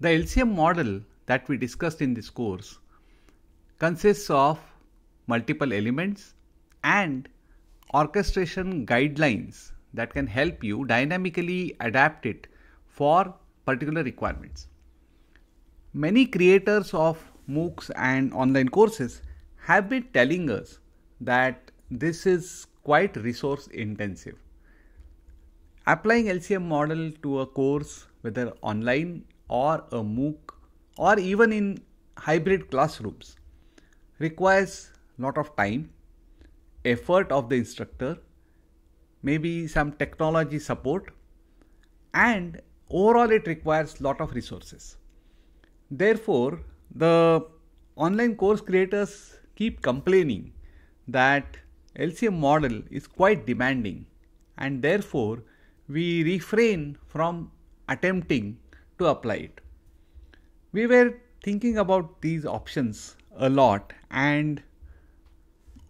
The LCM model that we discussed in this course consists of multiple elements and orchestration guidelines that can help you dynamically adapt it for particular requirements. Many creators of MOOCs and online courses have been telling us that this is quite resource intensive. Applying LCM model to a course, whether online or a MOOC or even in hybrid classrooms, requires lot of time, effort of the instructor, maybe some technology support, and overall it requires lot of resources. Therefore, the online course creators keep complaining that LCM model is quite demanding and therefore we refrain from attempting to apply it. We were thinking about these options a lot and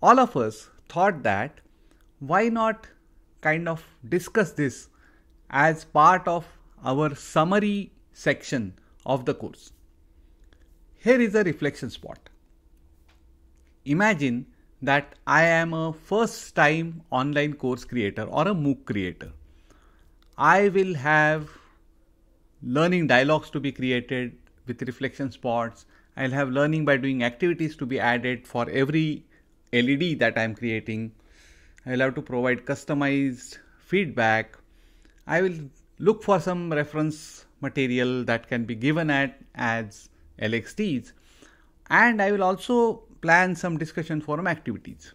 all of us thought that why not kind of discuss this as part of our summary section of the course. Here is a reflection spot. Imagine that I am a first time online course creator or a MOOC creator. I will have learning dialogues to be created with reflection spots. I'll have learning by doing activities to be added for every LED that I'm creating. I'll have to provide customized feedback. I will look for some reference material that can be given at as LXTs. And I will also plan some discussion forum activities.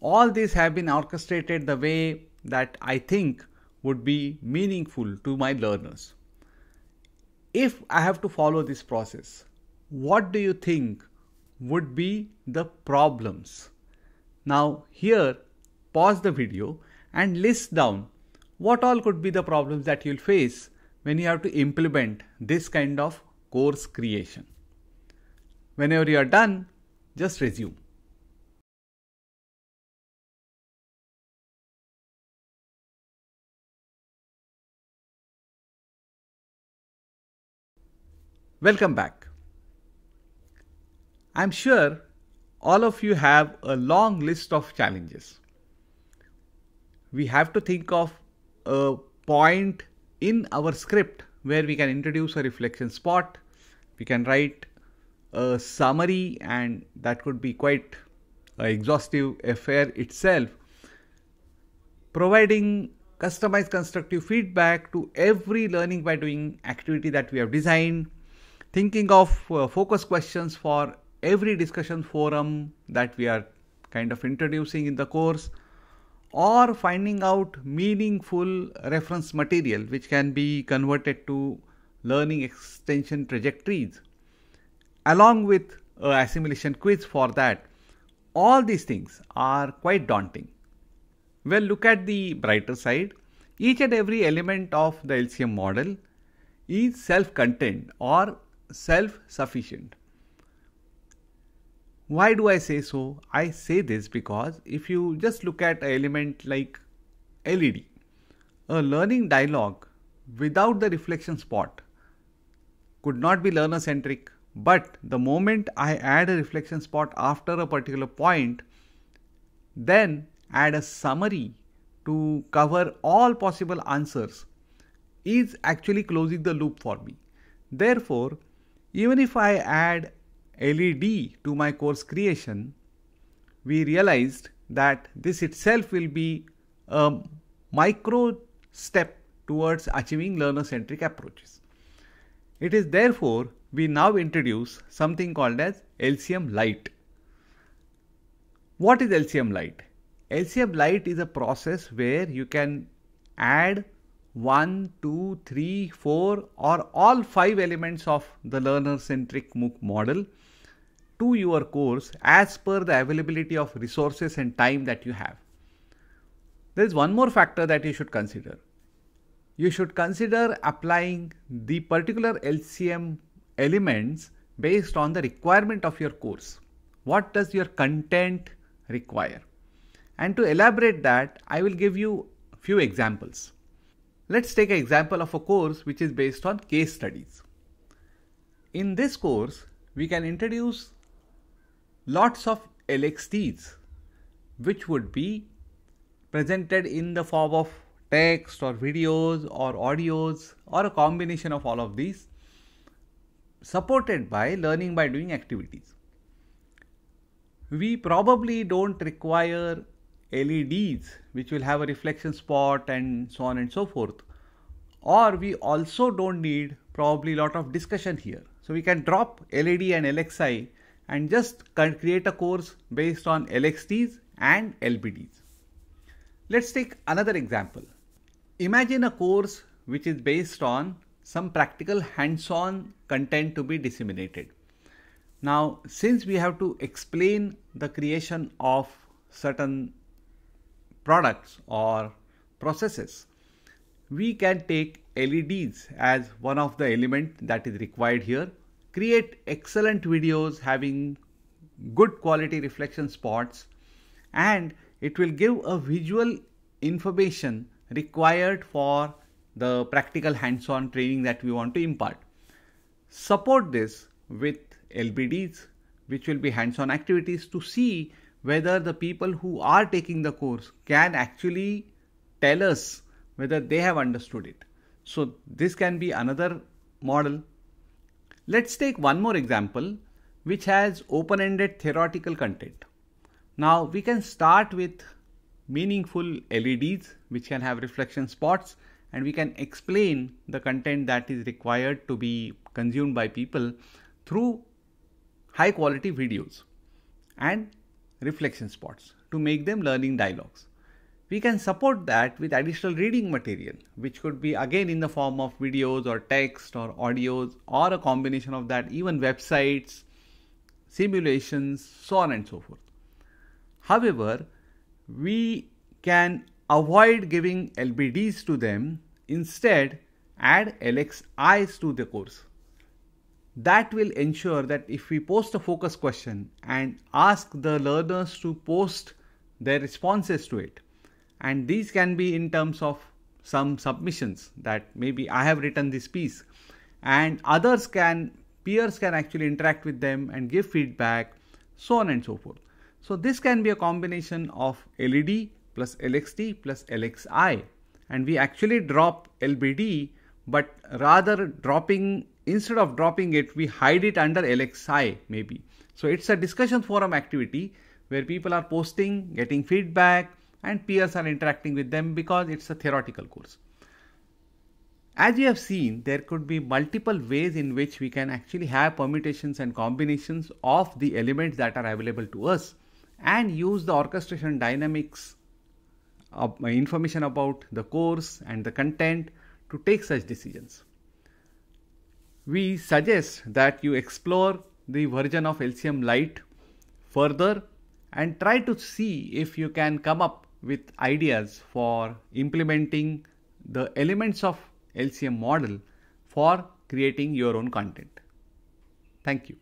All these have been orchestrated the way that I think would be meaningful to my learners. If I have to follow this process, what do you think would be the problems? Now, here, pause the video and list down what all could be the problems that you'll face when you have to implement this kind of course creation. Whenever you are done, just resume. Welcome back. I'm sure all of you have a long list of challenges. We have to think of a point in our script where we can introduce a reflection spot. We can write a summary, and that could be quite an exhaustive affair itself. Providing customized constructive feedback to every learning by doing activity that we have designed. Thinking of uh, focus questions for every discussion forum that we are kind of introducing in the course or finding out meaningful reference material which can be converted to learning extension trajectories along with assimilation quiz for that. All these things are quite daunting. Well look at the brighter side. Each and every element of the lcm model is self contained or self sufficient why do I say so? I say this because if you just look at an element like LED, a learning dialogue without the reflection spot could not be learner centric. But the moment I add a reflection spot after a particular point, then add a summary to cover all possible answers is actually closing the loop for me. Therefore, even if I add LED to my course creation, we realized that this itself will be a micro step towards achieving learner centric approaches. It is therefore we now introduce something called as LCM Lite. What is LCM Lite? LCM Lite is a process where you can add 1, 2, 3, 4 or all 5 elements of the learner centric MOOC model to your course as per the availability of resources and time that you have. There is one more factor that you should consider. You should consider applying the particular LCM elements based on the requirement of your course. What does your content require? And to elaborate that, I will give you a few examples. Let's take an example of a course which is based on case studies. in this course, we can introduce lots of LXTs, which would be presented in the form of text or videos or audios or a combination of all of these, supported by learning by doing activities. We probably don't require LEDs, which will have a reflection spot and so on and so forth. Or we also don't need probably a lot of discussion here. So we can drop LED and LXI and just create a course based on LXTs and LBDs. Let's take another example. Imagine a course which is based on some practical hands-on content to be disseminated. Now, since we have to explain the creation of certain products or processes, we can take LEDs as one of the element that is required here. Create excellent videos having good quality reflection spots and it will give a visual information required for the practical hands-on training that we want to impart. Support this with LBDs which will be hands-on activities to see whether the people who are taking the course can actually tell us whether they have understood it. So this can be another model. Let's take one more example which has open-ended theoretical content. Now we can start with meaningful LEDs which can have reflection spots and we can explain the content that is required to be consumed by people through high quality videos and reflection spots to make them learning dialogues. We can support that with additional reading material, which could be again in the form of videos or text or audios or a combination of that, even websites, simulations, so on and so forth. However, we can avoid giving LBDs to them, instead add LXIs to the course that will ensure that if we post a focus question and ask the learners to post their responses to it and these can be in terms of some submissions that maybe i have written this piece and others can peers can actually interact with them and give feedback so on and so forth. So this can be a combination of led plus lxt plus lxi and we actually drop lbd but rather dropping instead of dropping it, we hide it under LXI maybe. So it's a discussion forum activity where people are posting, getting feedback, and peers are interacting with them because it's a theoretical course. As you have seen, there could be multiple ways in which we can actually have permutations and combinations of the elements that are available to us and use the orchestration dynamics of uh, information about the course and the content to take such decisions we suggest that you explore the version of LCM Lite further and try to see if you can come up with ideas for implementing the elements of LCM model for creating your own content. Thank you.